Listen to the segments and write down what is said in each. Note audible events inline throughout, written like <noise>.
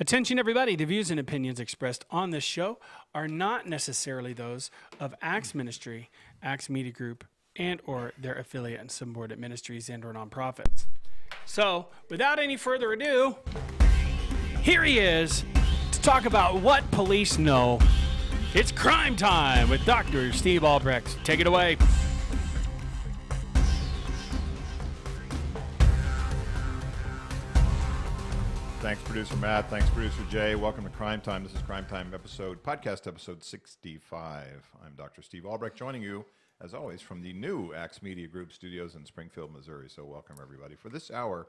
Attention, everybody. The views and opinions expressed on this show are not necessarily those of Acts Ministry, Acts Media Group, and or their affiliate and subordinate ministries and or nonprofits. So, without any further ado, here he is to talk about what police know. It's crime time with Dr. Steve Albrecht. Take it away. Thanks, producer Matt. Thanks, producer Jay. Welcome to Crime Time. This is Crime Time episode, podcast episode 65. I'm Dr. Steve Albrecht, joining you, as always, from the new Acts Media Group studios in Springfield, Missouri. So, welcome, everybody. For this hour,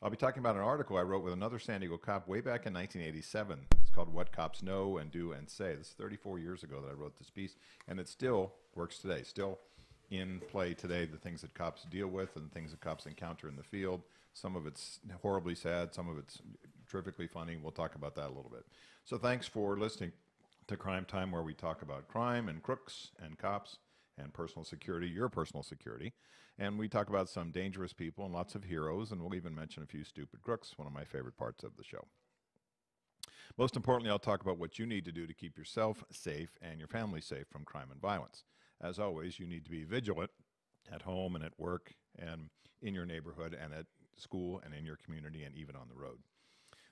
I'll be talking about an article I wrote with another San Diego cop way back in 1987. It's called What Cops Know and Do and Say. This is 34 years ago that I wrote this piece, and it still works today. Still in play today, the things that cops deal with and things that cops encounter in the field. Some of it's horribly sad, some of it's terrifically funny. We'll talk about that a little bit. So thanks for listening to Crime Time, where we talk about crime and crooks and cops and personal security, your personal security. And we talk about some dangerous people and lots of heroes, and we'll even mention a few stupid crooks, one of my favorite parts of the show. Most importantly, I'll talk about what you need to do to keep yourself safe and your family safe from crime and violence. As always, you need to be vigilant at home and at work and in your neighborhood and at school and in your community and even on the road.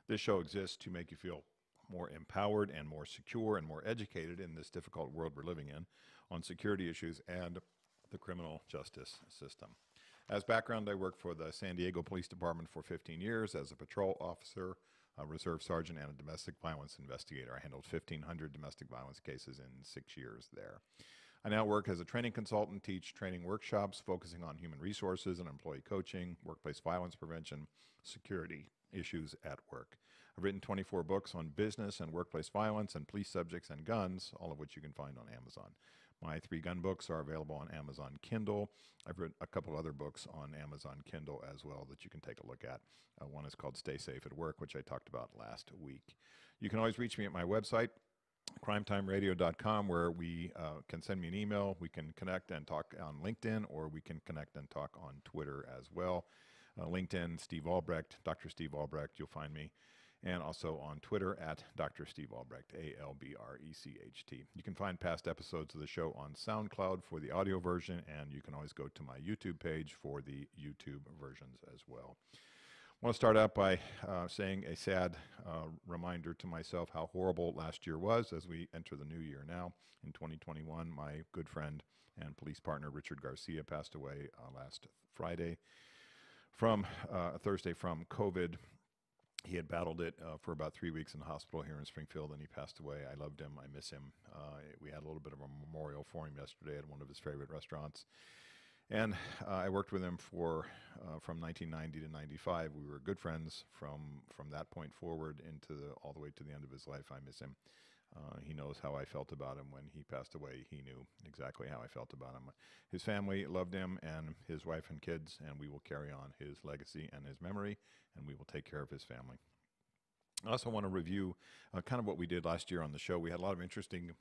This show exists to make you feel more empowered and more secure and more educated in this difficult world we're living in on security issues and the criminal justice system. As background, I worked for the San Diego Police Department for 15 years as a patrol officer, a reserve sergeant, and a domestic violence investigator. I handled 1,500 domestic violence cases in six years there. I now work as a training consultant, teach training workshops focusing on human resources and employee coaching, workplace violence prevention, security issues at work. I've written 24 books on business and workplace violence and police subjects and guns, all of which you can find on Amazon. My three gun books are available on Amazon Kindle. I've written a couple other books on Amazon Kindle as well that you can take a look at. Uh, one is called Stay Safe at Work, which I talked about last week. You can always reach me at my website, crimetimeradio.com, where we uh, can send me an email. We can connect and talk on LinkedIn, or we can connect and talk on Twitter as well. Uh, LinkedIn, Steve Albrecht, Dr. Steve Albrecht, you'll find me. And also on Twitter at Dr. Steve Albrecht, A L B R E C H T. You can find past episodes of the show on SoundCloud for the audio version, and you can always go to my YouTube page for the YouTube versions as well. I want to start out by uh, saying a sad uh, reminder to myself how horrible last year was as we enter the new year now. In 2021, my good friend and police partner Richard Garcia passed away uh, last Friday from uh, Thursday from COVID. He had battled it uh, for about three weeks in the hospital here in Springfield, and he passed away. I loved him. I miss him. Uh, we had a little bit of a memorial for him yesterday at one of his favorite restaurants. And uh, I worked with him for uh, from 1990 to 95. We were good friends from from that point forward into the, all the way to the end of his life. I miss him. Uh, he knows how I felt about him when he passed away. He knew exactly how I felt about him. His family loved him and his wife and kids, and we will carry on his legacy and his memory, and we will take care of his family. I also want to review uh, kind of what we did last year on the show. We had a lot of interesting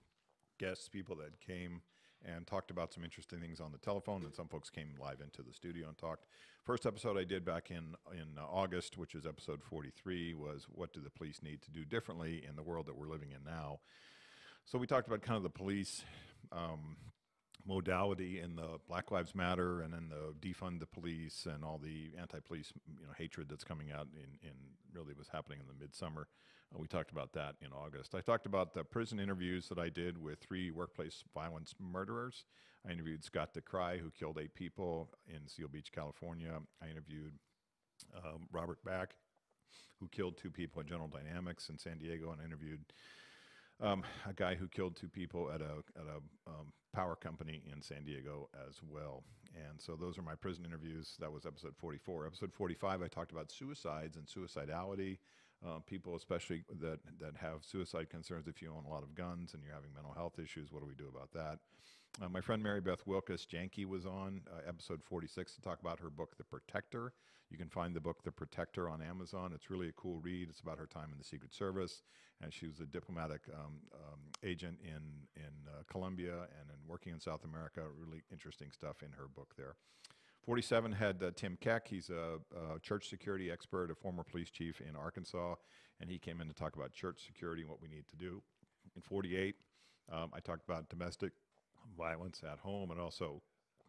guests, people that came and talked about some interesting things on the telephone. And some folks came live into the studio and talked. First episode I did back in in August, which is episode 43, was what do the police need to do differently in the world that we're living in now. So we talked about kind of the police. Um, modality in the Black Lives Matter and in the defund the police and all the anti-police you know hatred that's coming out in, in really was happening in the midsummer. Uh, we talked about that in August. I talked about the prison interviews that I did with three workplace violence murderers. I interviewed Scott Dekraai, who killed eight people in Seal Beach, California. I interviewed um, Robert Mack, who killed two people at General Dynamics in San Diego, and I interviewed um, a guy who killed two people at a at a um, power company in San Diego as well. And so those are my prison interviews. That was episode 44. Episode 45, I talked about suicides and suicidality. Uh, people, especially that that have suicide concerns. If you own a lot of guns and you're having mental health issues, what do we do about that? Uh, my friend Mary Beth Wilkas Janke was on uh, episode 46 to talk about her book, The Protector. You can find the book, The Protector, on Amazon. It's really a cool read. It's about her time in the Secret Service, and she was a diplomatic um, um, agent in in uh, Colombia and in working in South America. Really interesting stuff in her book there. 47 had uh, Tim Keck. He's a, a church security expert, a former police chief in Arkansas, and he came in to talk about church security and what we need to do. In 48, um, I talked about domestic violence at home and also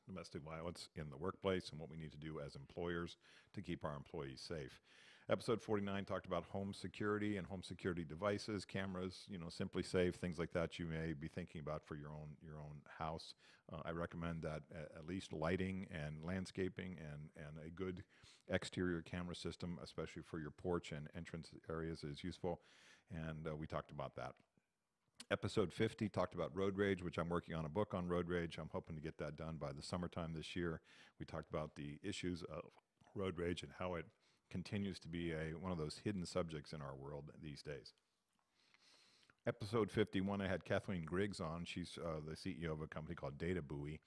domestic violence in the workplace and what we need to do as employers to keep our employees safe. Episode 49 talked about home security and home security devices, cameras, you know, SimpliSafe, things like that you may be thinking about for your own your own house. Uh, I recommend that at least lighting and landscaping and, and a good exterior camera system, especially for your porch and entrance areas, is useful. And uh, we talked about that. Episode 50 talked about road rage, which I'm working on a book on road rage. I'm hoping to get that done by the summertime this year. We talked about the issues of road rage and how it continues to be a, one of those hidden subjects in our world these days. Episode 51, I had Kathleen Griggs on. She's uh, the CEO of a company called Data Buoy.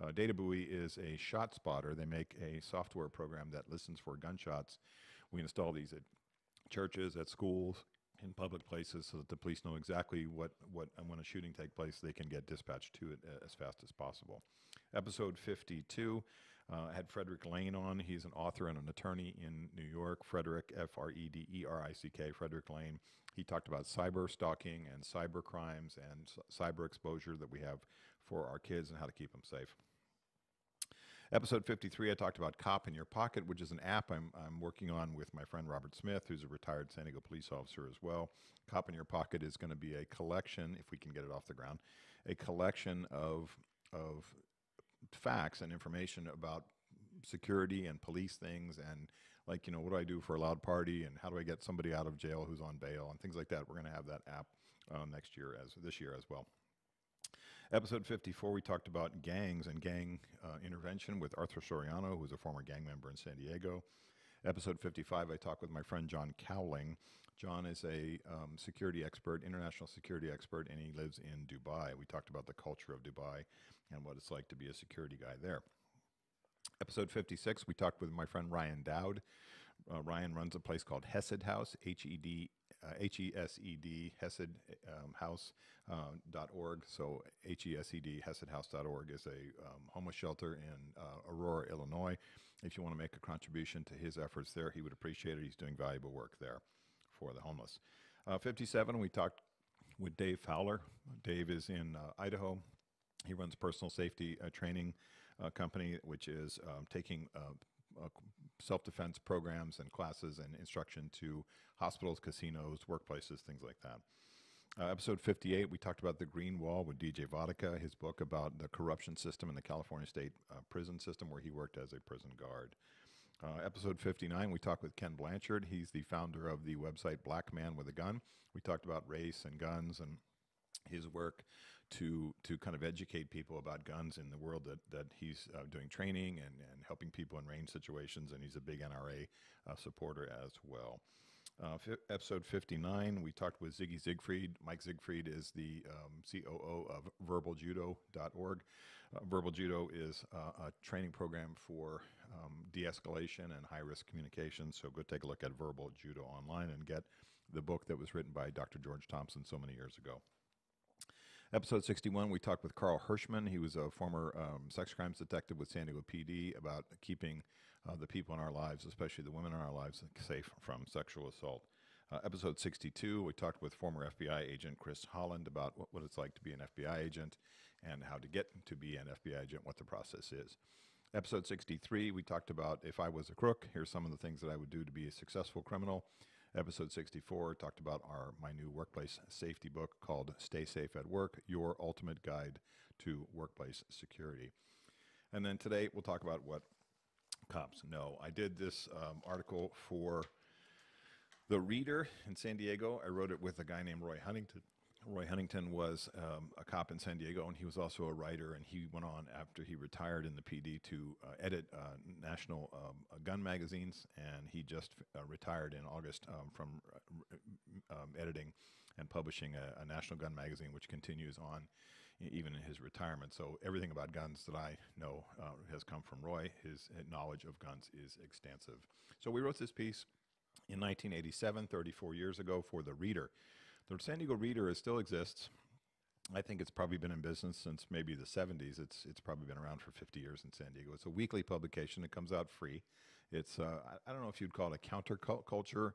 Uh, Data Buoy is a shot spotter. They make a software program that listens for gunshots. We install these at churches, at schools, in public places so that the police know exactly what, what and when a shooting takes place, they can get dispatched to it uh, as fast as possible. Episode 52, uh, I had Frederick Lane on. He's an author and an attorney in New York. Frederick, F R E D E R I C K, Frederick Lane. He talked about cyber stalking and cyber crimes and cyber exposure that we have for our kids and how to keep them safe. Episode 53, I talked about Cop in Your Pocket, which is an app I'm, I'm working on with my friend Robert Smith, who's a retired San Diego police officer as well. Cop in Your Pocket is going to be a collection, if we can get it off the ground, a collection of, of facts and information about security and police things and like you know what do i do for a loud party and how do i get somebody out of jail who's on bail and things like that. We're going to have that app uh, next year as this year as well. Episode 54 we talked about gangs and gang uh, intervention with arthur soriano who's a former gang member in san diego. Episode 55 i talked with my friend john cowling. John is a um, security expert international security expert and he lives in dubai. We talked about the culture of dubai and what it's like to be a security guy there. Episode 56, we talked with my friend Ryan Dowd. Uh, Ryan runs a place called Hesed House, H E D uh, H E S E D Hesed um, House uh, dot org. So H E S E D Hesedhouse.org is a um, homeless shelter in uh, Aurora, Illinois. If you want to make a contribution to his efforts there, he would appreciate it. He's doing valuable work there for the homeless. Uh, 57, we talked with Dave Fowler. Dave is in uh, Idaho. He runs personal safety uh, training uh, company, which is um, taking uh, self-defense programs and classes and instruction to hospitals, casinos, workplaces, things like that. Uh, episode 58, we talked about the Green Wall with DJ Vodicka, his book about the corruption system in the California state uh, prison system, where he worked as a prison guard. Uh, episode 59, we talked with Ken Blanchard. He's the founder of the website Black Man with a Gun. We talked about race and guns and his work to to kind of educate people about guns in the world that that he's uh, doing training and, and helping people in range situations, and he's a big NRA uh, supporter as well. Uh, f- episode 59, we talked with Ziggy Siegfried. Mike Siegfried is the um, COO of verbaljudo.org. Uh, Verbal Judo is uh, a training program for um, de escalation and high risk communication. So go take a look at Verbal Judo online and get the book that was written by Dr. George Thompson so many years ago. Episode 61, we talked with Carl Hirschman. He was a former um, sex crimes detective with San Diego PD about keeping uh, the people in our lives, especially the women in our lives, safe from sexual assault. Uh, episode 62, we talked with former FBI agent Chris Holland about what, what it's like to be an FBI agent and how to get to be an FBI agent, what the process is. Episode 63, we talked about if I was a crook, here's some of the things that I would do to be a successful criminal. Episode 64 talked about our my new workplace safety book called Stay Safe at Work: Your Ultimate Guide to Workplace Security. And then today we'll talk about what cops know. I did this um, article for the Reader in San Diego. I wrote it with a guy named Roy Huntington. Roy Huntington was um, a cop in San Diego, and he was also a writer. And he went on after he retired in the PD to uh, edit uh, national um, uh, gun magazines. And he just uh, retired in August um, from uh, um, editing and publishing a, a, national gun magazine, which continues on even in his retirement. So everything about guns that I know uh, has come from Roy. His knowledge of guns is extensive. So we wrote this piece in 1987, 34 years ago, for the Reader. The San Diego Reader still exists. I think it's probably been in business since maybe the 70s. It's it's probably been around for 50 years in San Diego. It's a weekly publication. It comes out free. It's uh, I, don't know if you'd call it a counterculture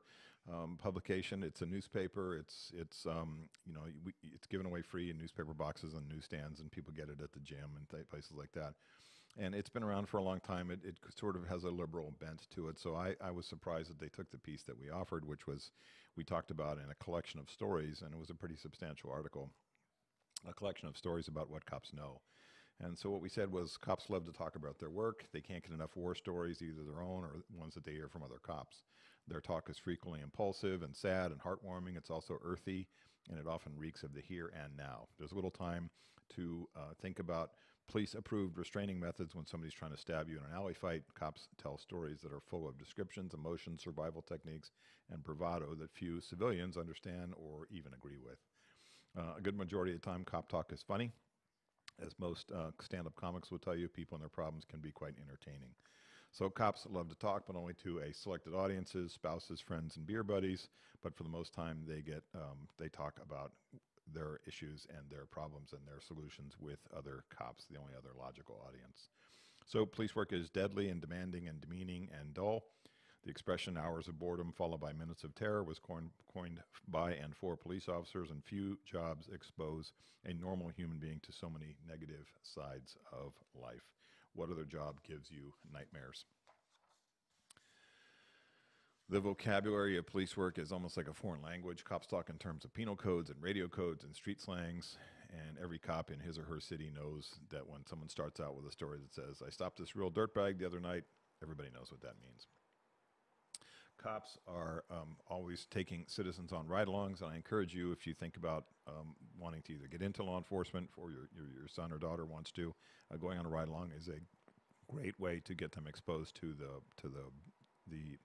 um, publication. It's a newspaper. It's it's um, you know it's given away free in newspaper boxes and newsstands, and people get it at the gym and th- places like that. And it's been around for a long time. It, it sort of has a liberal bent to it. So I, I was surprised that they took the piece that we offered, which was we talked about in a collection of stories, and it was a pretty substantial article a collection of stories about what cops know. And so what we said was cops love to talk about their work. They can't get enough war stories, either their own or ones that they hear from other cops. Their talk is frequently impulsive and sad and heartwarming. It's also earthy, and it often reeks of the here and now. There's little time to uh, think about police approved restraining methods when somebody's trying to stab you in an alley fight. Cops tell stories that are full of descriptions, emotions, survival techniques, and bravado that few civilians understand or even agree with. Uh, a good majority of the time, cop talk is funny. As most uh, stand up comics will tell you, people and their problems can be quite entertaining. So, cops love to talk, but only to a selected audiences, spouses, friends, and beer buddies. But for the most time, they get um, they talk about their issues and their problems and their solutions with other cops, the only other logical audience. So, police work is deadly and demanding and demeaning and dull. The expression hours of boredom followed by minutes of terror was coined, coined by and for police officers, and few jobs expose a normal human being to so many negative sides of life. What other job gives you nightmares? The vocabulary of police work is almost like a foreign language. Cops talk in terms of penal codes and radio codes and street slangs, and every cop in his or her city knows that when someone starts out with a story that says, I stopped this real dirtbag the other night, everybody knows what that means cops are um, always taking citizens on ride-alongs, and I encourage you, if you think about um, wanting to either get into law enforcement or your, your, your son or daughter wants to, uh, going on a ride-along is a great way to get them exposed to the to the the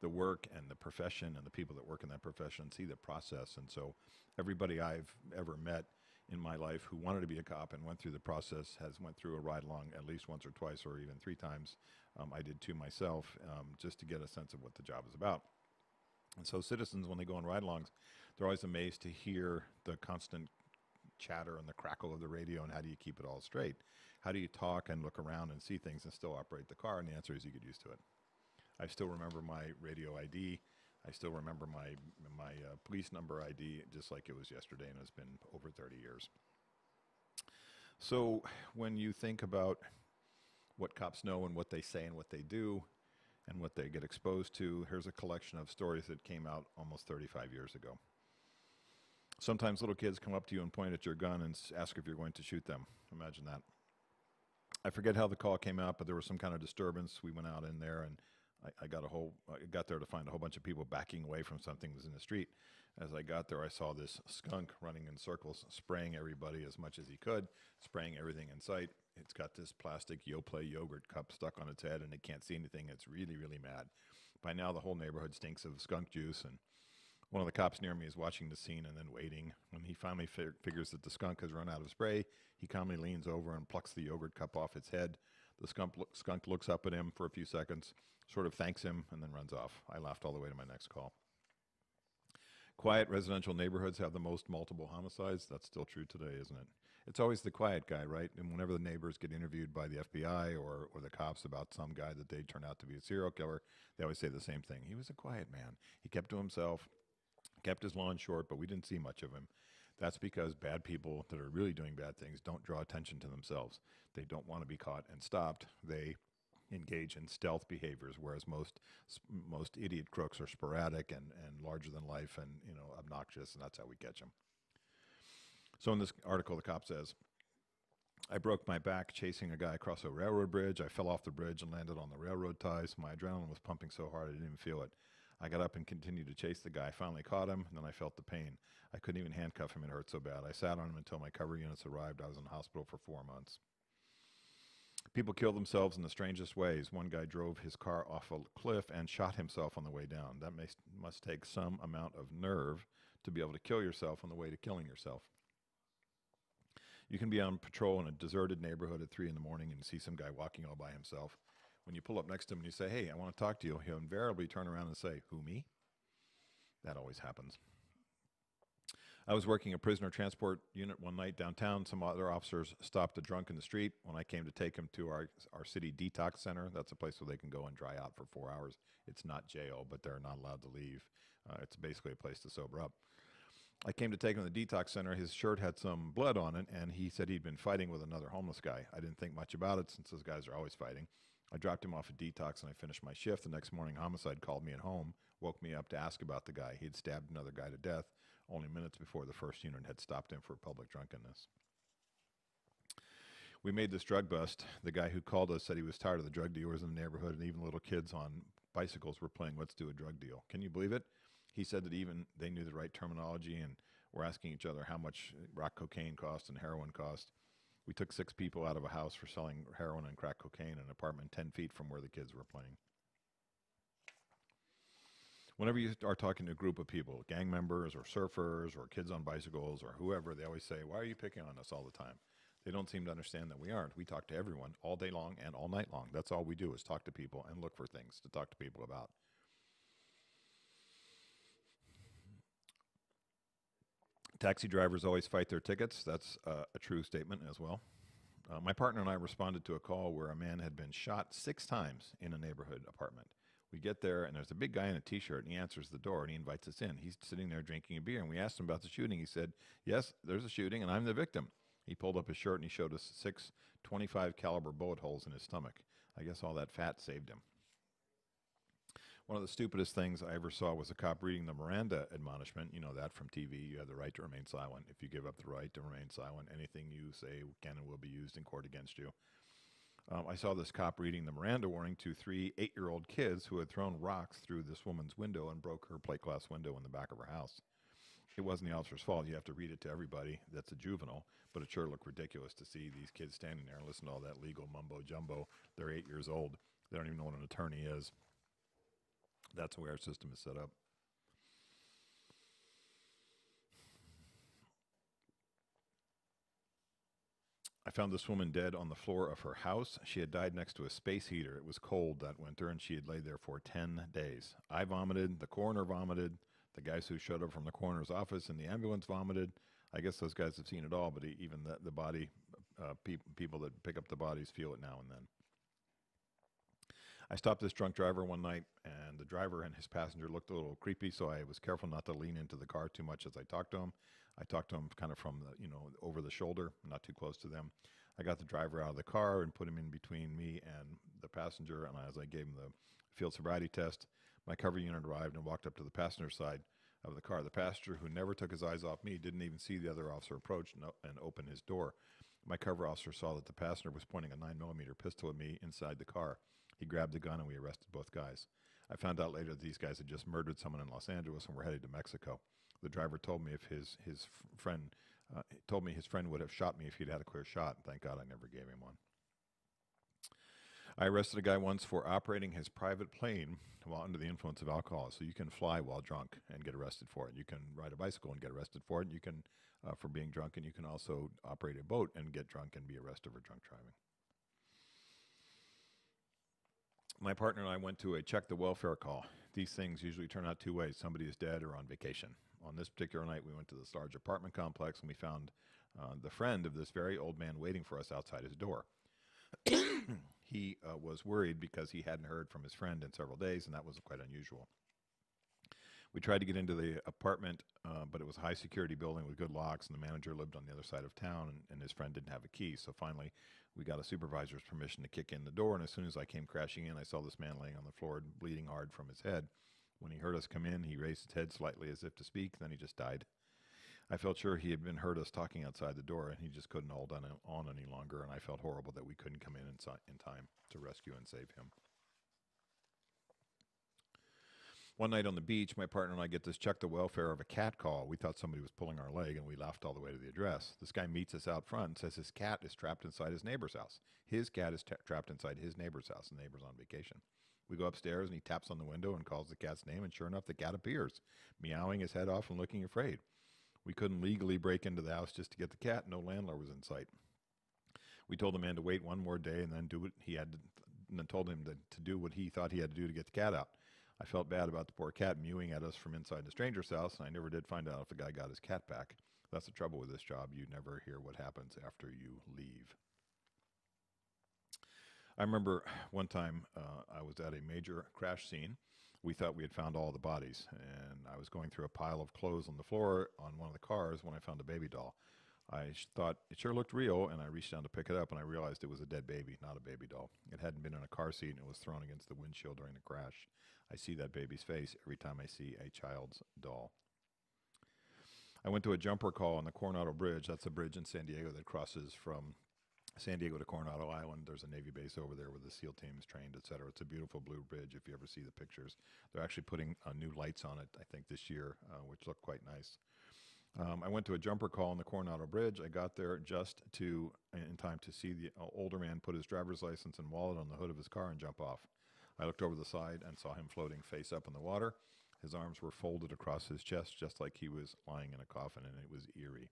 the work and the profession and the people that work in that profession, see the process. And so, everybody I've ever met in my life who wanted to be a cop and went through the process has went through a ride along at least once or twice or even three times. Um, I did two myself um, just to get a sense of what the job is about. And so citizens, when they go on ride-alongs, they're always amazed to hear the constant chatter and the crackle of the radio and how do you keep it all straight? How do you talk and look around and see things and still operate the car? And the answer is you get used to it. I still remember my radio ID. I still remember my my uh, police number ID just like it was yesterday, and it's been over 30 years. So when you think about what cops know and what they say and what they do and what they get exposed to, here's a collection of stories that came out almost 35 years ago. Sometimes little kids come up to you and point at your gun and ask if you're going to shoot them. Imagine that. I forget how the call came out, but there was some kind of disturbance. We went out in there and I, got a whole I got there to find a whole bunch of people backing away from something that was in the street. As I got there, I saw this skunk running in circles, spraying everybody as much as he could, spraying everything in sight. It's got this plastic Yoplait yogurt cup stuck on its head, and it can't see anything. It's really, really mad. By now, the whole neighborhood stinks of skunk juice, and one of the cops near me is watching the scene and then waiting. When he finally fi- figures that the skunk has run out of spray, he calmly leans over and plucks the yogurt cup off its head. The skunk, lo- skunk looks up at him for a few seconds, sort of thanks him, and then runs off. I laughed all the way to my next call. Quiet residential neighborhoods have the most multiple homicides. That's still true today, isn't it? It's always the quiet guy, right? And whenever the neighbors get interviewed by the FBI or, or the cops about some guy that they turn out to be a serial killer, they always say the same thing. He was a quiet man. He kept to himself, kept his lawn short, but we didn't see much of him. That's because bad people that are really doing bad things don't draw attention to themselves. They don't want to be caught and stopped. They engage in stealth behaviors, whereas most most idiot crooks are sporadic and, and larger than life and you know obnoxious, and that's how we catch them. So in this article, the cop says, "I broke my back chasing a guy across a railroad bridge. I fell off the bridge and landed on the railroad ties. My adrenaline was pumping so hard I didn't even feel it. I got up and continued to chase the guy. Finally caught him, and then I felt the pain. I couldn't even handcuff him; it hurt so bad. I sat on him until my cover units arrived. I was in the hospital for four months." People kill themselves in the strangest ways. One guy drove his car off a cliff and shot himself on the way down. That may, must take some amount of nerve to be able to kill yourself on the way to killing yourself. You can be on patrol in a deserted neighborhood at 3 in the morning and see some guy walking all by himself. When you pull up next to him and you say, Hey, I want to talk to you, he'll invariably turn around and say, Who, me? That always happens. I was working a prisoner transport unit one night downtown. Some other officers stopped a drunk in the street. When I came to take him to our, our city detox center, that's a place where they can go and dry out for four hours. It's not jail, but they're not allowed to leave. Uh, it's basically a place to sober up. I came to take him to the detox center. His shirt had some blood on it, and he said he'd been fighting with another homeless guy. I didn't think much about it since those guys are always fighting. I dropped him off at detox and I finished my shift. The next morning, homicide called me at home, woke me up to ask about the guy. He had stabbed another guy to death only minutes before the first unit had stopped him for public drunkenness. We made this drug bust. The guy who called us said he was tired of the drug dealers in the neighborhood, and even little kids on bicycles were playing Let's Do a Drug Deal. Can you believe it? He said that even they knew the right terminology and were asking each other how much rock cocaine cost and heroin cost. We took six people out of a house for selling heroin and crack cocaine in an apartment 10 feet from where the kids were playing. Whenever you are talking to a group of people, gang members or surfers or kids on bicycles or whoever, they always say, Why are you picking on us all the time? They don't seem to understand that we aren't. We talk to everyone all day long and all night long. That's all we do is talk to people and look for things to talk to people about. Taxi drivers always fight their tickets. That's uh, a true statement as well. Uh, my partner and I responded to a call where a man had been shot six times in a neighborhood apartment. We get there, and there's a big guy in a t shirt, and he answers the door and he invites us in. He's sitting there drinking a beer, and we asked him about the shooting. He said, Yes, there's a shooting, and I'm the victim. He pulled up his shirt and he showed us six 25 caliber bullet holes in his stomach. I guess all that fat saved him. One of the stupidest things I ever saw was a cop reading the Miranda admonishment. You know that from TV. You have the right to remain silent. If you give up the right to remain silent, anything you say can and will be used in court against you. Um, I saw this cop reading the Miranda warning to three eight year old kids who had thrown rocks through this woman's window and broke her plate glass window in the back of her house. It wasn't the officer's fault. You have to read it to everybody that's a juvenile, but it sure looked ridiculous to see these kids standing there and listen to all that legal mumbo jumbo. They're eight years old. They don't even know what an attorney is. That's the way our system is set up. I found this woman dead on the floor of her house. She had died next to a space heater. It was cold that winter, and she had laid there for 10 days. I vomited. The coroner vomited. The guys who showed up from the coroner's office and the ambulance vomited. I guess those guys have seen it all, but even the, the body, uh, pe- people that pick up the bodies feel it now and then. I stopped this drunk driver one night, and the driver and his passenger looked a little creepy, so I was careful not to lean into the car too much as I talked to him. I talked to him kind of from the, you know, over the shoulder, not too close to them. I got the driver out of the car and put him in between me and the passenger, and as I gave him the field sobriety test, my cover unit arrived and walked up to the passenger side of the car. The passenger, who never took his eyes off me, didn't even see the other officer approach and, open his door. My cover officer saw that the passenger was pointing a 9 millimeter pistol at me inside the car. He grabbed the gun and we arrested both guys. I found out later that these guys had just murdered someone in Los Angeles and were headed to Mexico. The driver told me if his his friend uh, told me his friend would have shot me if he'd had a clear shot. Thank God I never gave him one. I arrested a guy once for operating his private plane while under the influence of alcohol. So you can fly while drunk and get arrested for it. You can ride a bicycle and get arrested for it. You can uh, for being drunk, and you can also operate a boat and get drunk and be arrested for drunk driving. My partner and I went to a check the welfare call. These things usually turn out two ways somebody is dead or on vacation. On this particular night, we went to this large apartment complex and we found uh, the friend of this very old man waiting for us outside his door. <coughs> he uh, was worried because he hadn't heard from his friend in several days, and that was quite unusual. We tried to get into the apartment, uh, but it was a high security building with good locks, and the manager lived on the other side of town, and, and his friend didn't have a key. So finally, we got a supervisor's permission to kick in the door. And as soon as I came crashing in, I saw this man laying on the floor, bleeding hard from his head. When he heard us come in, he raised his head slightly as if to speak, then he just died. I felt sure he had been heard us talking outside the door, and he just couldn't hold on, on any longer. And I felt horrible that we couldn't come in in, in time to rescue and save him. One night on the beach, my partner and I get this check the welfare of a cat call. We thought somebody was pulling our leg, and we laughed all the way to the address. This guy meets us out front and says his cat is trapped inside his neighbor's house. His cat is tra- trapped inside his neighbor's house. The neighbor's on vacation. We go upstairs, and he taps on the window and calls the cat's name, and sure enough, the cat appears, meowing his head off and looking afraid. We couldn't legally break into the house just to get the cat. No landlord was in sight. We told the man to wait one more day and then do what he had to, and then told him to, to do what he thought he had to do to get the cat out. I felt bad about the poor cat mewing at us from inside the stranger's house, and I never did find out if the guy got his cat back. That's the trouble with this job. You never hear what happens after you leave. I remember one time uh, I was at a major crash scene. We thought we had found all the bodies, and I was going through a pile of clothes on the floor on one of the cars when I found a baby doll. I thought it sure looked real, and I reached down to pick it up, and I realized it was a dead baby, not a baby doll. It hadn't been in a car seat, and it was thrown against the windshield during the crash. I see that baby's face every time I see a child's doll. I went to a jumper call on the Coronado Bridge. That's a bridge in San Diego that crosses from San Diego to Coronado Island. There's a Navy base over there where the SEAL team is trained, et cetera. It's a beautiful blue bridge if you ever see the pictures. They're actually putting uh, new lights on it, I think, this year, uh, which look quite nice. Um, I went to a jumper call on the Coronado Bridge. I got there just to in time to see the uh, older man put his driver's license and wallet on the hood of his car and jump off. I looked over the side and saw him floating face up in the water. His arms were folded across his chest, just like he was lying in a coffin, and it was eerie.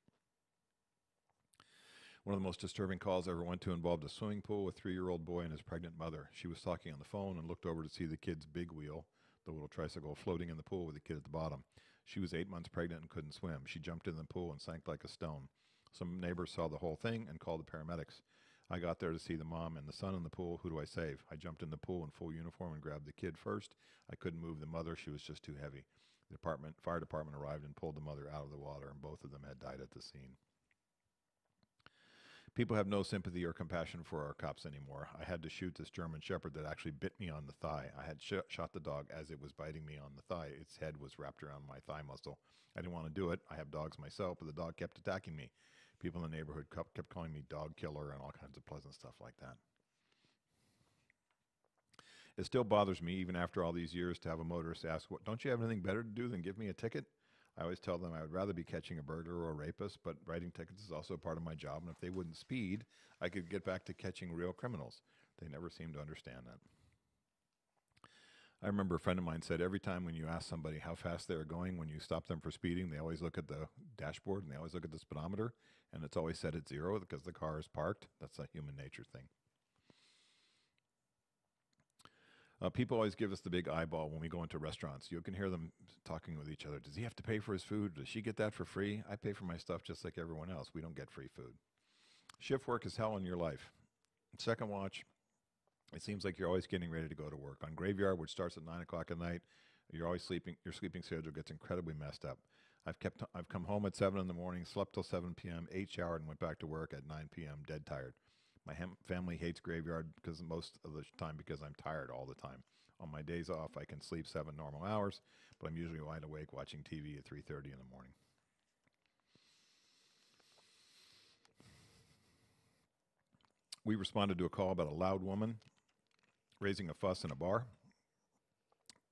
One of the most disturbing calls I ever went to involved a swimming pool with a three year old boy and his pregnant mother. She was talking on the phone and looked over to see the kid's big wheel, the little tricycle, floating in the pool with the kid at the bottom. She was eight months pregnant and couldn't swim. She jumped in the pool and sank like a stone. Some neighbors saw the whole thing and called the paramedics. I got there to see the mom and the son in the pool. Who do I save? I jumped in the pool in full uniform and grabbed the kid first. I couldn't move the mother. She was just too heavy. The department, fire department arrived and pulled the mother out of the water, and both of them had died at the scene. People have no sympathy or compassion for our cops anymore. I had to shoot this German Shepherd that actually bit me on the thigh. I had sh- shot the dog as it was biting me on the thigh. Its head was wrapped around my thigh muscle. I didn't want to do it. I have dogs myself, but the dog kept attacking me. People in the neighborhood kept calling me dog killer and all kinds of pleasant stuff like that. It still bothers me, even after all these years, to have a motorist ask, "What? Don't you have anything better to do than give me a ticket?" I always tell them I would rather be catching a burglar or a rapist, but writing tickets is also part of my job. And if they wouldn't speed, I could get back to catching real criminals. They never seem to understand that. I remember a friend of mine said every time when you ask somebody how fast they're going, when you stop them for speeding, they always look at the dashboard and they always look at the speedometer, and it's always set at zero because the car is parked. That's a human nature thing. Uh, people always give us the big eyeball when we go into restaurants. You can hear them talking with each other. Does he have to pay for his food? Does she get that for free? I pay for my stuff just like everyone else. We don't get free food. Shift work is hell in your life. Second watch, it seems like you're always getting ready to go to work. On graveyard, which starts at nine o'clock at night, you're always sleeping. Your sleeping schedule gets incredibly messed up. I've kept. I've come home at seven in the morning, slept till seven p.m., ate, showered, and went back to work at nine p.m. Dead tired. My family hates graveyard because most of the time because I'm tired all the time. On my days off, I can sleep seven normal hours, but I'm usually wide awake watching TV at 3:30 in the morning. We responded to a call about a loud woman raising a fuss in a bar.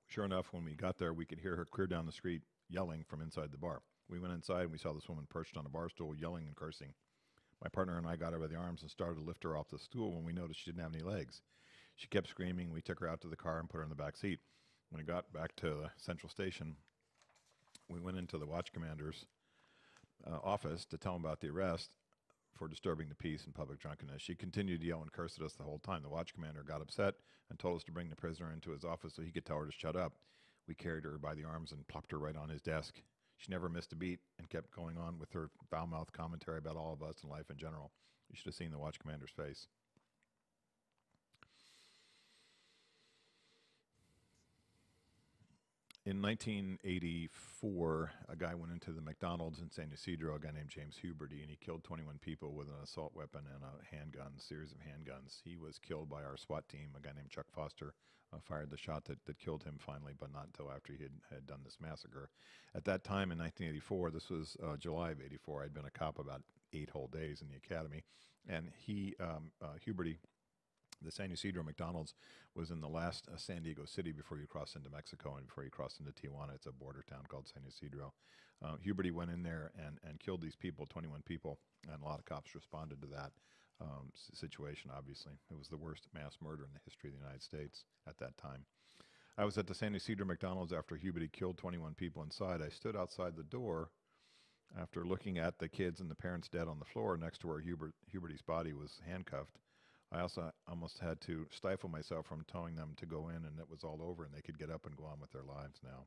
Sure enough, when we got there, we could hear her clear down the street yelling from inside the bar. We went inside and we saw this woman perched on a bar stool yelling and cursing. My partner and I got her by the arms and started to lift her off the stool when we noticed she didn't have any legs. She kept screaming. We took her out to the car and put her in the back seat. When we got back to the central station, we went into the watch commander's uh, office to tell him about the arrest for disturbing the peace and public drunkenness. She continued to yell and curse at us the whole time. The watch commander got upset and told us to bring the prisoner into his office so he could tell her to shut up. We carried her by the arms and plopped her right on his desk. She never missed a beat and kept going on with her foul mouthed commentary about all of us and life in general. You should have seen the watch commander's face. in 1984, a guy went into the McDonald's in San Ysidro, a guy named James Huberty, and he killed 21 people with an assault weapon and a handgun, series of handguns. He was killed by our SWAT team. A guy named Chuck Foster uh, fired the shot that, that killed him finally, but not until after he had, had done this massacre. At that time in 1984, this was uh, July of 84, I'd been a cop about eight whole days in the academy, and he, um, uh, Huberty, the San Ysidro McDonald's was in the last uh, San Diego city before you cross into Mexico and before you cross into Tijuana. It's a border town called San Ysidro. Uh, Huberty went in there and, and killed these people, 21 people, and a lot of cops responded to that um, situation, obviously. It was the worst mass murder in the history of the United States at that time. I was at the San Ysidro McDonald's after Huberty killed 21 people inside. I stood outside the door after looking at the kids and the parents dead on the floor next to where Hubert, Huberty's body was handcuffed. I also almost had to stifle myself from telling them to go in and it was all over and they could get up and go on with their lives now.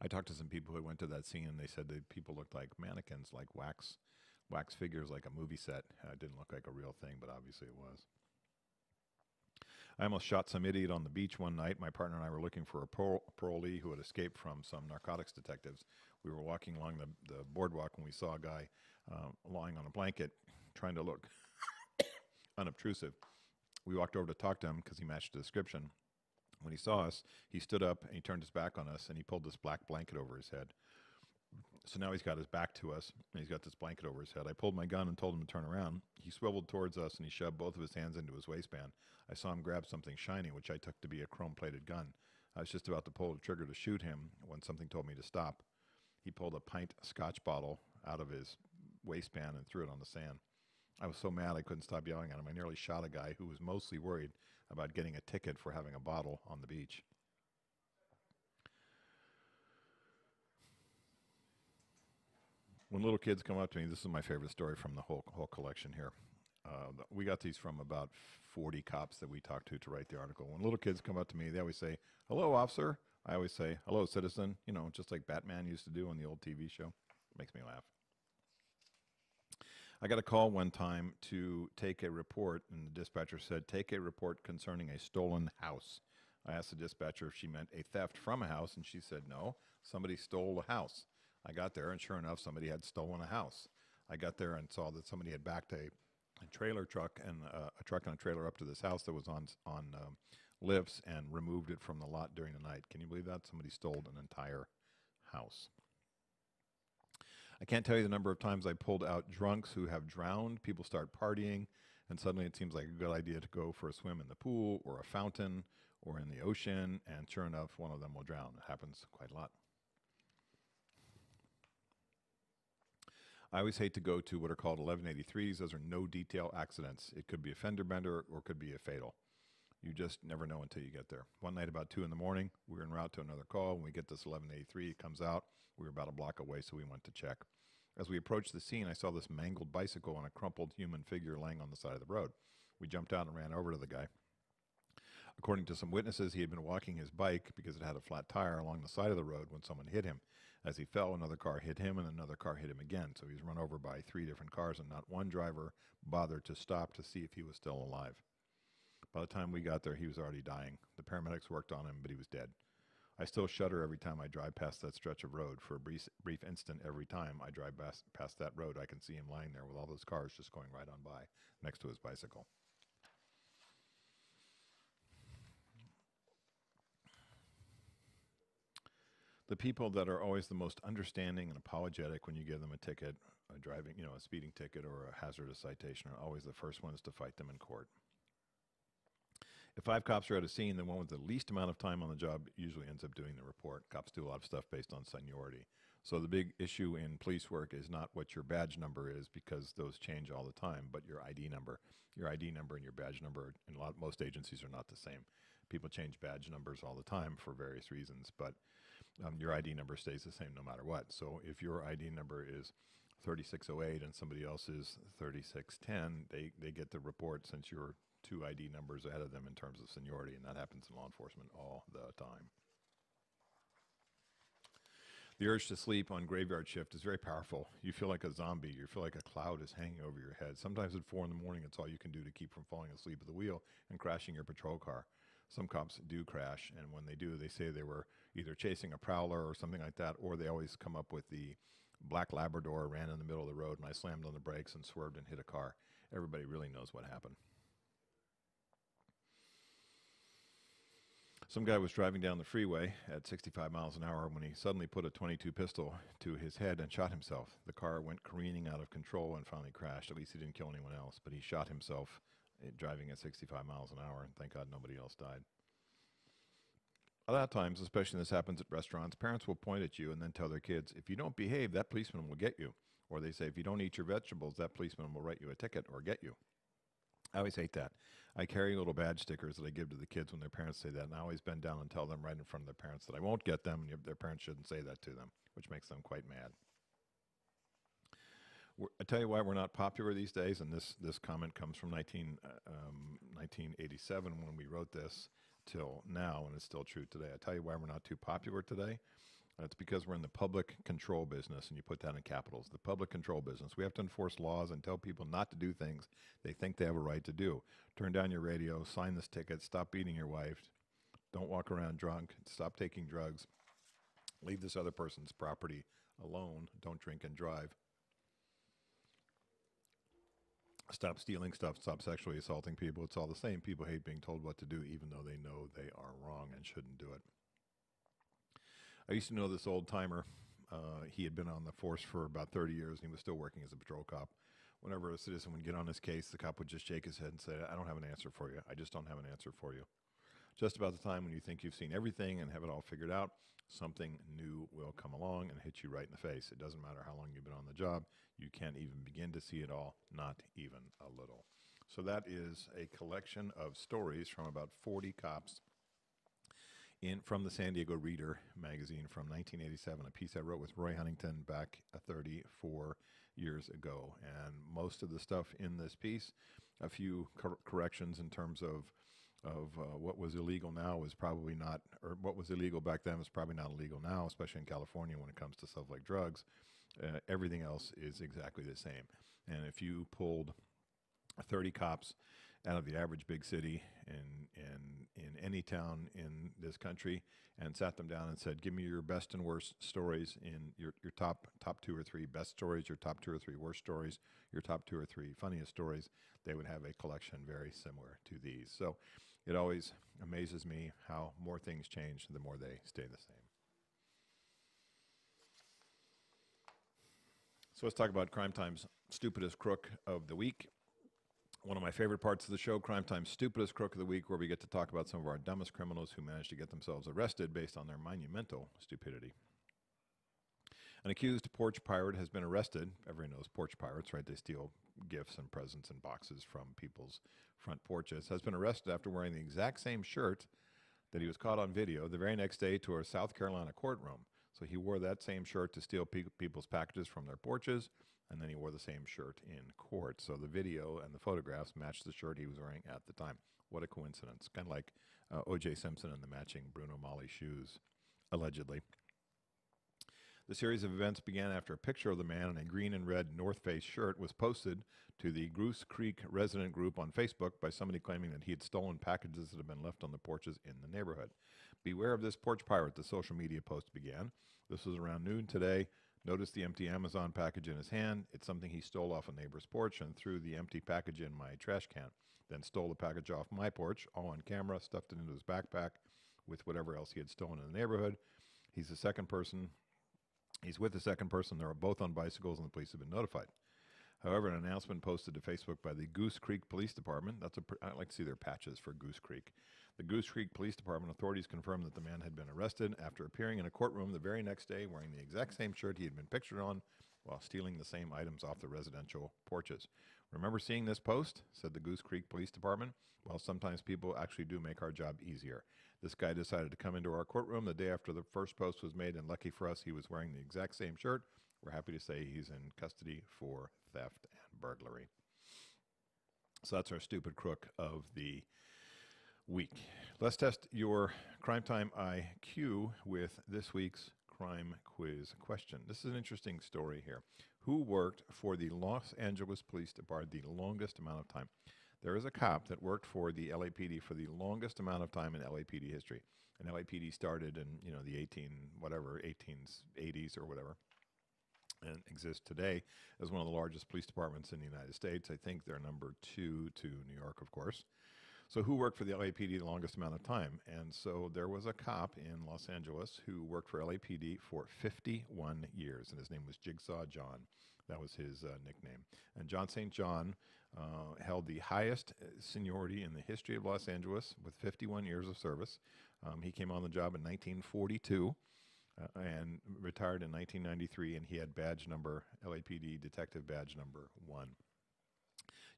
I talked to some people who went to that scene and they said the people looked like mannequins, like wax, wax figures, like a movie set. Uh, it didn't look like a real thing, but obviously it was. I almost shot some idiot on the beach one night. My partner and I were looking for a parolee who had escaped from some narcotics detectives. We were walking along the, the boardwalk when we saw a guy uh, lying on a blanket trying to look <coughs> unobtrusive. We walked over to talk to him because he matched the description. When he saw us, he stood up and he turned his back on us and he pulled this black blanket over his head. So now he's got his back to us and he's got this blanket over his head. I pulled my gun and told him to turn around. He swiveled towards us and he shoved both of his hands into his waistband. I saw him grab something shiny, which I took to be a chrome plated gun. I was just about to pull the trigger to shoot him when something told me to stop. He pulled a pint scotch bottle out of his waistband and threw it on the sand. I was so mad I couldn't stop yelling at him. I nearly shot a guy who was mostly worried about getting a ticket for having a bottle on the beach. When little kids come up to me, this is my favorite story from the whole whole collection here. Uh, we got these from about 40 cops that we talked to to write the article. When little kids come up to me, they always say, "Hello, officer." I always say, "Hello, citizen." You know, just like Batman used to do on the old TV show. It makes me laugh. I got a call one time to take a report, and the dispatcher said, Take a report concerning a stolen house. I asked the dispatcher if she meant a theft from a house, and she said, No, somebody stole a house. I got there, and sure enough, somebody had stolen a house. I got there and saw that somebody had backed a, a trailer truck and uh, a truck and a trailer up to this house that was on on um, lifts and removed it from the lot during the night. Can you believe that? Somebody stole an entire house. I can't tell you the number of times I pulled out drunks who have drowned. People start partying, and suddenly it seems like a good idea to go for a swim in the pool or a fountain or in the ocean, and sure enough, one of them will drown. It happens quite a lot. I always hate to go to what are called 1183s. Those are no detail accidents. It could be a fender bender or could be a fatal. You just never know until you get there. One night, about two in the morning, we were en route to another call. When we get this 1183, it comes out. We were about a block away, so we went to check. As we approached the scene, I saw this mangled bicycle and a crumpled human figure laying on the side of the road. We jumped out and ran over to the guy. According to some witnesses, he had been walking his bike because it had a flat tire along the side of the road when someone hit him. As he fell, another car hit him and another car hit him again. So he was run over by three different cars, and not one driver bothered to stop to see if he was still alive. By the time we got there, he was already dying. The paramedics worked on him, but he was dead. I still shudder every time I drive past that stretch of road. For a brief, brief instant, every time I drive past, past that road, I can see him lying there with all those cars just going right on by next to his bicycle. The people that are always the most understanding and apologetic when you give them a ticket, a driving, you know, a speeding ticket or a hazardous citation, are always the first ones to fight them in court. If five cops are at a scene, the one with the least amount of time on the job usually ends up doing the report. Cops do a lot of stuff based on seniority. So the big issue in police work is not what your badge number is because those change all the time, but your ID number. Your ID number and your badge number in a lot most agencies are not the same. People change badge numbers all the time for various reasons, but um, your ID number stays the same no matter what. So if your ID number is 3608 and somebody else is 3610, they, they get the report since you're two ID numbers ahead of them in terms of seniority, and that happens in law enforcement all the time. The urge to sleep on graveyard shift is very powerful. You feel like a zombie. You feel like a cloud is hanging over your head. Sometimes at four in the morning, it's all you can do to keep from falling asleep at the wheel and crashing your patrol car. Some cops do crash, and when they do, they say they were either chasing a prowler or something like that, or they always come up with the black Labrador ran in the middle of the road, and I slammed on the brakes and swerved and hit a car. Everybody really knows what happened. Some guy was driving down the freeway at 65 miles an hour when he suddenly put a 22 pistol to his head and shot himself. The car went careening out of control and finally crashed. At least he didn't kill anyone else, but he shot himself eh, driving at 65 miles an hour, and thank God nobody else died. A lot of times, especially this happens at restaurants, parents will point at you and then tell their kids, if you don't behave, that policeman will get you. Or they say, if you don't eat your vegetables, that policeman will write you a ticket or get you. I always hate that. I carry little badge stickers that I give to the kids when their parents say that, and I always bend down and tell them right in front of their parents that I won't get them, and their parents shouldn't say that to them, which makes them quite mad. I tell you why we're not popular these days, and this this comment comes from 19, uh, um, 1987 when we wrote this till now, and it's still true today. I tell you why we're not too popular today. It's because we're in the public control business, and you put that in capitals. The public control business. We have to enforce laws and tell people not to do things they think they have a right to do. Turn down your radio, sign this ticket, stop beating your wife, don't walk around drunk, stop taking drugs, leave this other person's property alone, don't drink and drive. Stop stealing stuff, stop sexually assaulting people. It's all the same. People hate being told what to do, even though they know they are wrong and shouldn't do it. I used to know this old timer. Uh, he had been on the force for about 30 years and he was still working as a patrol cop. Whenever a citizen would get on his case, the cop would just shake his head and say, I don't have an answer for you. I just don't have an answer for you. Just about the time when you think you've seen everything and have it all figured out, something new will come along and hit you right in the face. It doesn't matter how long you've been on the job, you can't even begin to see it all, not even a little. So, that is a collection of stories from about 40 cops in from the San Diego Reader magazine from 1987, a piece I wrote with Roy Huntington back uh, 34 years ago. And most of the stuff in this piece, a few cor- corrections in terms of of uh, what was illegal now is probably not, or what was illegal back then is probably not illegal now, especially in California when it comes to stuff like drugs. Uh, everything else is exactly the same. And if you pulled 30 cops out of the average big city in, in, in any town in this country and sat them down and said, Give me your best and worst stories in your, your top, top two or three best stories, your top two or three worst stories, your top two or three funniest stories. They would have a collection very similar to these. So it always amazes me how more things change, the more they stay the same. So let's talk about Crime Time's stupidest crook of the week one of my favorite parts of the show, Crime Time's Stupidest Crook of the Week, where we get to talk about some of our dumbest criminals who managed to get themselves arrested based on their monumental stupidity. An accused porch pirate has been arrested. Everyone knows porch pirates, right? They steal gifts and presents and boxes from people's front porches. Has been arrested after wearing the exact same shirt that he was caught on video the very next day to a South Carolina courtroom. So he wore that same shirt to steal pe- people's packages from their porches and then he wore the same shirt in court. So the video and the photographs matched the shirt he was wearing at the time. What a coincidence. Kind of like uh, O.J. Simpson and the matching Bruno Magli shoes, allegedly. The series of events began after a picture of the man in a green and red North Face shirt was posted to the Goose Creek resident group on Facebook by somebody claiming that he had stolen packages that had been left on the porches in the neighborhood. Beware of this porch pirate, the social media post began. This was around noon today. Notice the empty Amazon package in his hand. It's something he stole off a neighbor's porch and threw the empty package in my trash can. Then stole the package off my porch, all on camera, stuffed it into his backpack with whatever else he had stolen in the neighborhood. He's the second person. He's with the second person. They are both on bicycles, and the police have been notified. However, an announcement posted to Facebook by the Goose Creek Police Department, that's a, I like to see their patches for Goose Creek. The Goose Creek Police Department authorities confirmed that the man had been arrested after appearing in a courtroom the very next day wearing the exact same shirt he had been pictured on while stealing the same items off the residential porches. Remember seeing this post? said the Goose Creek Police Department. Well, sometimes people actually do make our job easier. This guy decided to come into our courtroom the day after the first post was made, and lucky for us, he was wearing the exact same shirt. We're happy to say he's in custody for theft and burglary. So that's our stupid crook of the week. Let's test your crime time IQ with this week's crime quiz question. This is an interesting story here. Who worked for the Los Angeles Police Department the longest amount of time? There is a cop that worked for the LAPD for the longest amount of time in LAPD history. And LAPD started in, you know, the 18 whatever, 1880s or whatever and exists today as one of the largest police departments in the United States. I think they're number two to New York, of course. So, who worked for the LAPD the longest amount of time? And so, there was a cop in Los Angeles who worked for LAPD for 51 years, and his name was Jigsaw John. That was his uh, nickname. And John St. John uh, held the highest uh, seniority in the history of Los Angeles with 51 years of service. Um, he came on the job in 1942 uh, and retired in 1993, and he had badge number, LAPD detective badge number one.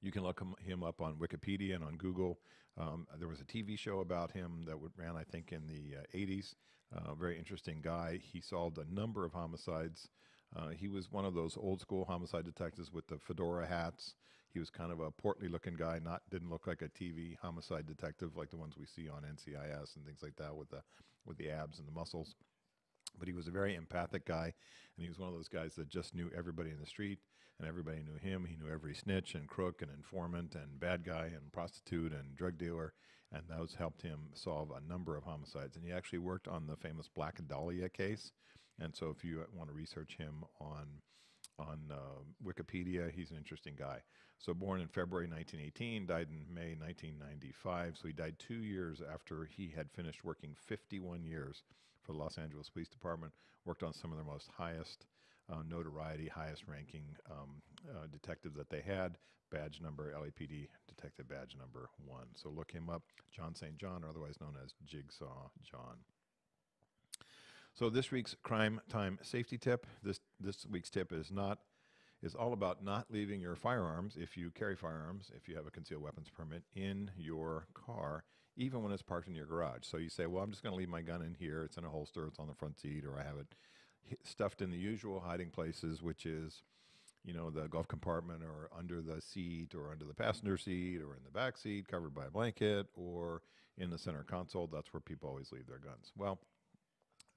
You can look him up on Wikipedia and on Google. Um, there was a TV show about him that ran, I think, in the uh, 80s. Uh, very interesting guy. He solved a number of homicides Uh, he was one of those old school homicide detectives with the fedora hats. He was kind of a portly looking guy, not didn't look like a TV homicide detective like the ones we see on NCIS and things like that with the with the abs and the muscles. But he was a very empathic guy, and he was one of those guys that just knew everybody in the street, and everybody knew him. He knew every snitch and crook and informant and bad guy and prostitute and drug dealer, and those helped him solve a number of homicides. And he actually worked on the famous Black Dahlia case. And so, if you want to research him on on uh, Wikipedia, he's an interesting guy. So, born in February 1918, died in May 1995. So, he died two years after he had finished working 51 years for the Los Angeles Police Department. Worked on some of their most highest uh, notoriety, highest ranking um, uh, detectives that they had. Badge number LAPD Detective Badge number one. So look him up, John St. John, or otherwise known as Jigsaw John. So this week's crime time safety tip. This this week's tip is not is all about not leaving your firearms if you carry firearms, if you have a concealed weapons permit in your car, even when it's parked in your garage. So you say, well, I'm just going to leave my gun in here. It's in a holster. It's on the front seat, or I have it stuffed in the usual hiding places, which is, you know, the glove compartment or under the seat or under the passenger seat or in the back seat, covered by a blanket, or in the center console. That's where people always leave their guns. Well,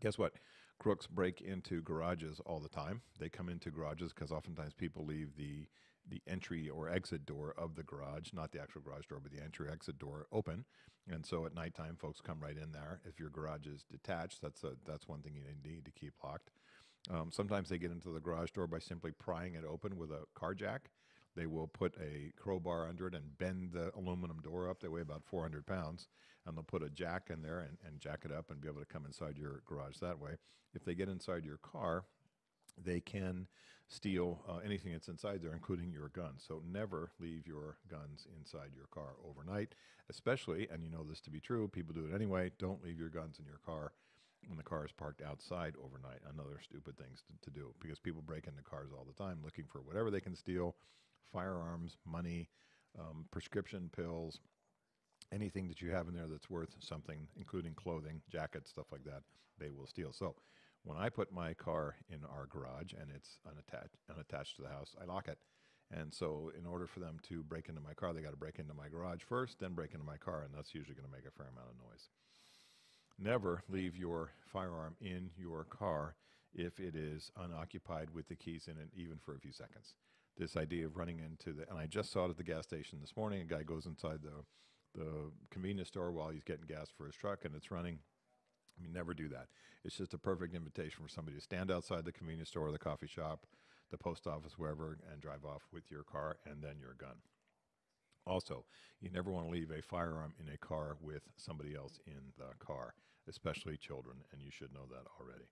guess what? Crooks break into garages all the time. They come into garages because oftentimes people leave the the entry or exit door of the garage, not the actual garage door, but the entry exit door open. And so at nighttime, folks come right in there. If your garage is detached, that's a, that's one thing you need to keep locked. Um, sometimes they get into the garage door by simply prying it open with a car jack. They will put a crowbar under it and bend the aluminum door up. They weigh about 400 pounds. And they'll put a jack in there and, and jack it up and be able to come inside your garage that way. If they get inside your car, they can steal uh, anything that's inside there, including your gun. So never leave your guns inside your car overnight, especially, and you know this to be true, people do it anyway, don't leave your guns in your car when the car is parked outside overnight. Another stupid thing to, to do because people break into cars all the time looking for whatever they can steal firearms, money, um, prescription pills, anything that you have in there that's worth something, including clothing, jackets, stuff like that, they will steal. So when I put my car in our garage and it's unattached, unattached to the house, I lock it. And so, in order for them to break into my car, they got to break into my garage first, then break into my car, and that's usually going to make a fair amount of noise. Never leave your firearm in your car if it is unoccupied with the keys in it, even for a few seconds. This idea of running into the, and I just saw it at the gas station this morning. A guy goes inside the the convenience store while he's getting gas for his truck, and it's running. I mean, never do that. It's just a perfect invitation for somebody to stand outside the convenience store, the coffee shop, the post office, wherever, and drive off with your car and then your gun. Also, you never want to leave a firearm in a car with somebody else in the car, especially children, and you should know that already.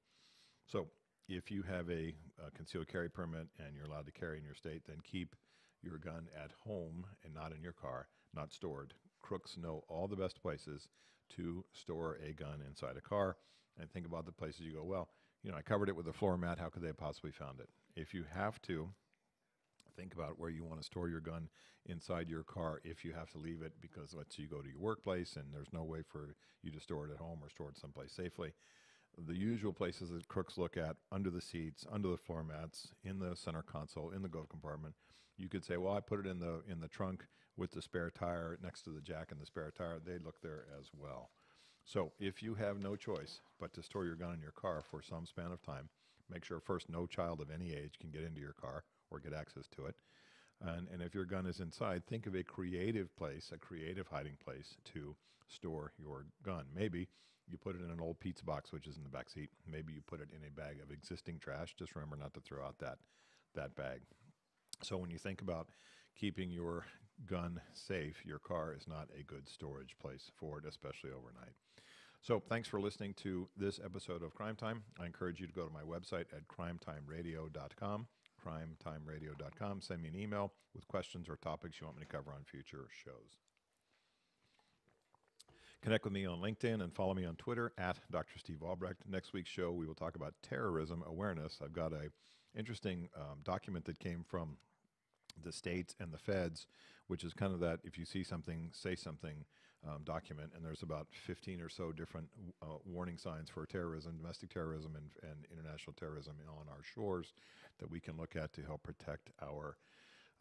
So, if you have a, a concealed carry permit and you're allowed to carry in your state, then keep your gun at home and not in your car, not stored. Crooks know all the best places to store a gun inside a car and think about the places you go, well, you know, I covered it with a floor mat. How could they have possibly found it? If you have to, think about where you want to store your gun inside your car if you have to leave it because let's say you go to your workplace and there's no way for you to store it at home or store it someplace safely. The usual places that crooks look at under the seats, under the floor mats, in the center console, in the glove compartment. You could say, well, I put it in the in the trunk with the spare tire next to the jack and the spare tire. They look there as well. So if you have no choice but to store your gun in your car for some span of time, make sure first no child of any age can get into your car or get access to it. And, and if your gun is inside, think of a creative place, a creative hiding place to store your gun. Maybe you put it in an old pizza box, which is in the back seat. Maybe you put it in a bag of existing trash. Just remember not to throw out that, that bag. So when you think about keeping your gun safe, your car is not a good storage place for it, especially overnight. So, thanks for listening to this episode of Crime Time. I encourage you to go to my website at crimetimeradio.com, crimetimeradio.com. Send me an email with questions or topics you want me to cover on future shows. Connect with me on LinkedIn and follow me on Twitter at Dr. Steve Albrecht. Next week's show, we will talk about terrorism awareness. I've got a interesting um, document that came from the states and the feds, which is kind of that if you see something, say something um, document, and there's about 15 or so different uh, warning signs for terrorism, domestic terrorism, and, and international terrorism on our shores that we can look at to help protect our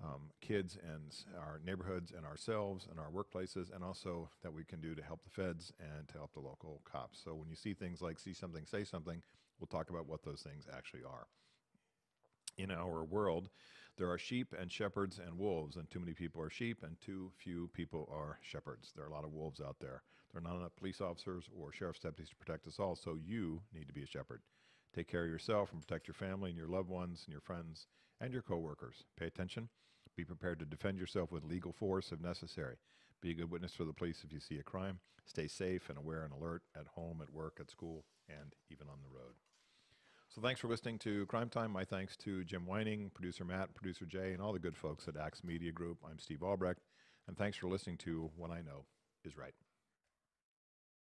um, kids and our neighborhoods and ourselves and our workplaces, and also that we can do to help the feds and to help the local cops. So when you see things like see something, say something, we'll talk about what those things actually are in our world, there are sheep and shepherds and wolves, and too many people are sheep, and too few people are shepherds. There are a lot of wolves out there. There are not enough police officers or sheriff's deputies to protect us all, so you need to be a shepherd. Take care of yourself and protect your family and your loved ones and your friends and your coworkers. Pay attention. Be prepared to defend yourself with legal force if necessary. Be a good witness for the police if you see a crime. Stay safe and aware and alert at home, at work, at school, and even on the road. So thanks for listening to Crime Time. My thanks to Jim Whining, producer Matt, producer Jay, and all the good folks at Acts Media Group. I'm Steve Albrecht, and thanks for listening to What I Know is Right.